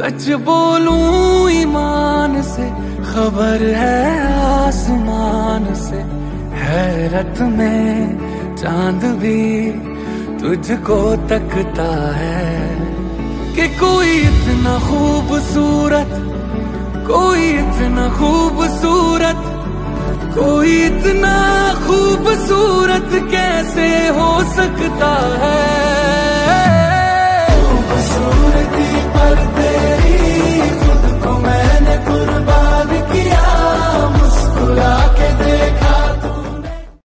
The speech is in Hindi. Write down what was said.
सच बोलूँ, ईमान से खबर है आसमान से। हैरत में चाँद भी तुझको तकता है कि कोई इतना खूबसूरत, कोई इतना खूबसूरत, कोई इतना खूबसूरत कैसे हो सकता है?